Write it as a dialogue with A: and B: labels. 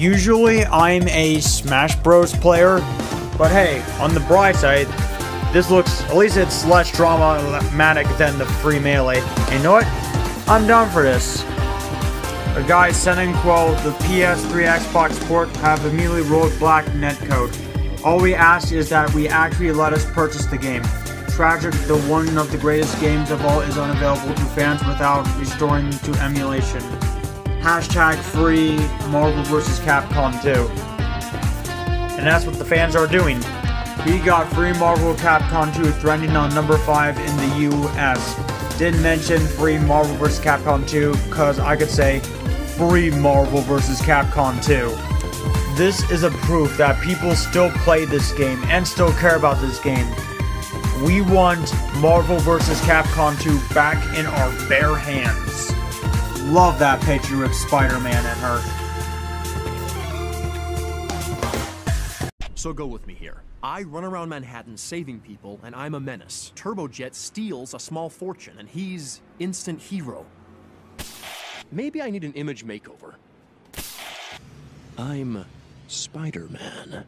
A: Usually, I'm a Smash Bros. player, but hey, on the bright side, this looks, at least it's less dramatic than the free melee. And you know what? I'm done for this. The guys sending quote the PS3 Xbox port have immediately rollback netcode. All we ask is that we actually let us purchase the game. Tragic, the one of the greatest games of all is unavailable to fans without restoring to emulation. Hashtag free Marvel vs. Capcom 2. And that's what the fans are doing. We got free Marvel Capcom 2 trending on number 5 in the US. Didn't mention free Marvel vs. Capcom 2 because I could say free Marvel vs. Capcom 2. This is a proof that people still play this game and still care about this game. We want Marvel vs. Capcom 2 back in our bare hands. Love that picture Spider-Man and her.
B: So go with me here. I run around Manhattan saving people, and I'm a menace. Turbojet steals a small fortune, and he's instant hero. Maybe I need an image makeover. I'm Spider-Man.